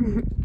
Mm-hmm.